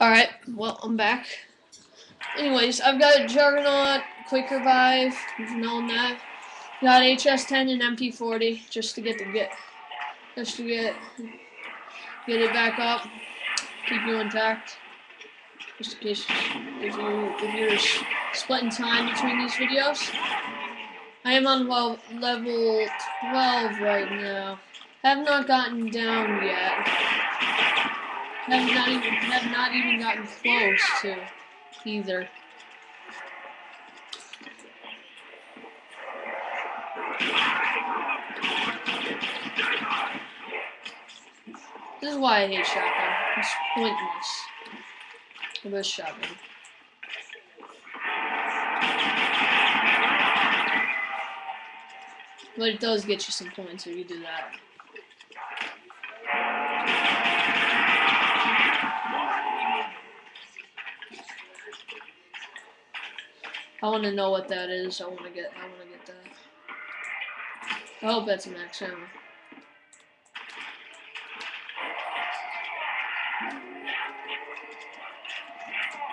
Alright, well, I'm back. Anyways, I've got Juggernaut, Quick Revive, you've known that. Got HS10 and MP40, just to get the get, just to get, get it back up, keep you intact. Just in case, if you, if you're splitting time between these videos. I am on well, level 12 right now. Have not gotten down yet. Have not even have not even gotten close to either. This is why I hate shotgun. It's pointless. This shotgun. But it does get you some points if you do that. I want to know what that is. I want to get. I want to get that. I hope that's max ammo.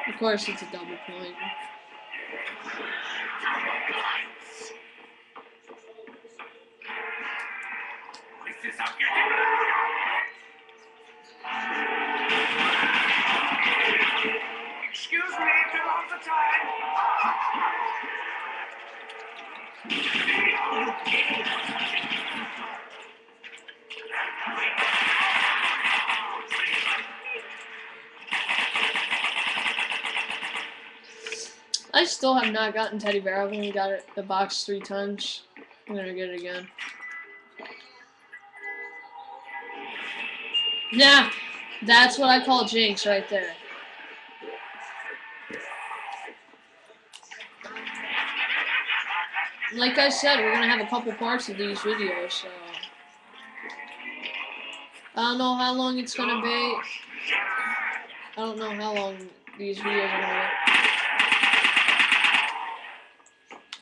Of course, it's a double point. Excuse I still have not gotten Teddy Bear. I've only got it the box three times. I'm gonna get it again. Yeah, that's what I call Jinx right there. Like I said, we're gonna have a couple parts of these videos, so I don't know how long it's gonna be. I don't know how long these videos are gonna be.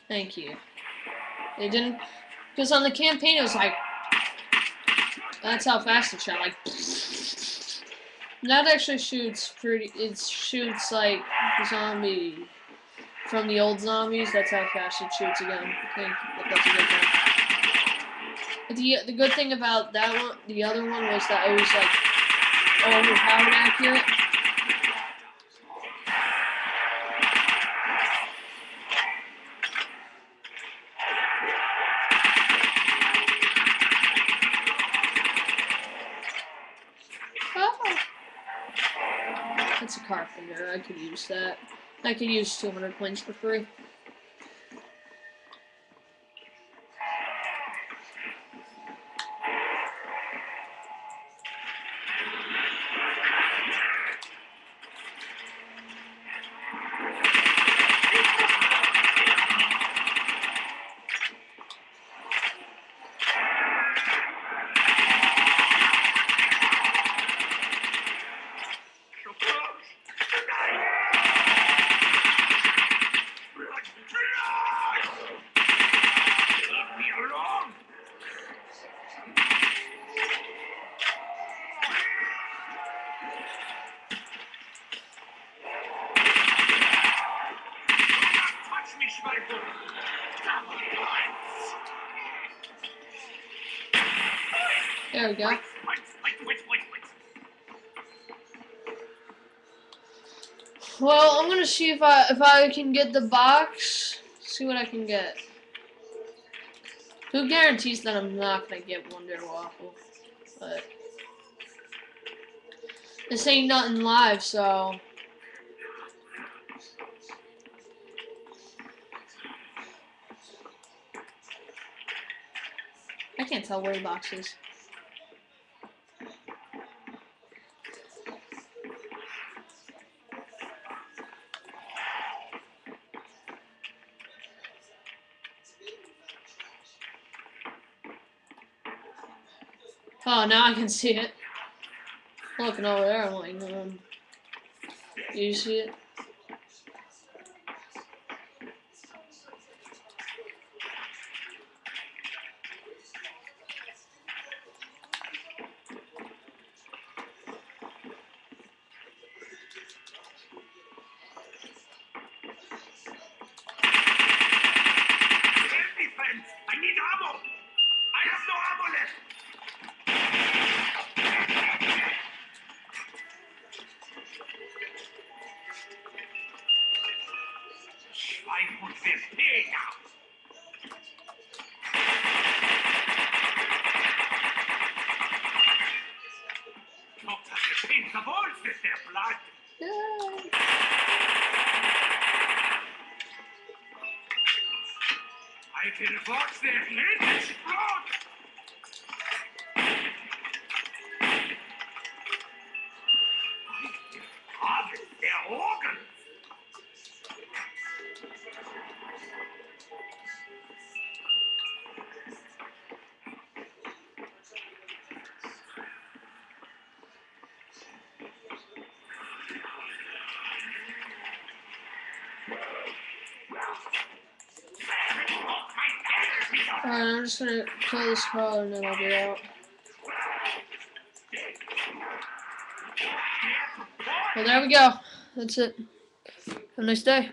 Thank you. They didn't, because on the campaign it was like, that's how fast it shot, like. That actually shoots pretty. It shoots like zombie from the old zombies. That's how fast it shoots again. That's a good thing. The the good thing about that one, the other one, was that it was like overpowered accurate. Oh. That's a carpenter. I could use that. I could use 200 points for free. There we go. Well, I'm gonna see if I if I can get the box. See what I can get. Who guarantees that I'm not gonna get Wonder Waffle? But this ain't nothing live, so I can't tell where the box is. Oh, now I can see it. Looking over there, I'm like, um, you see it? Und versteh ja. Hauptsache, Pinker Wolf ist der bleibt. Yay. I can watch their head explode. Alright, I'm just gonna kill this crawler and then I'll be out. Well, there we go. That's it. Have a nice day.